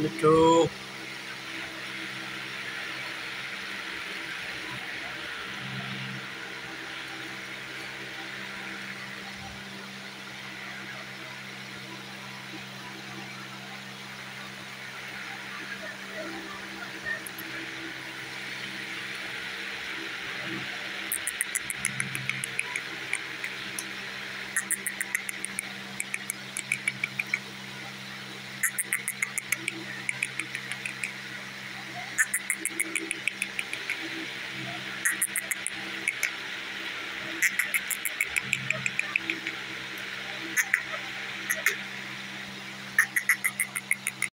Let's go.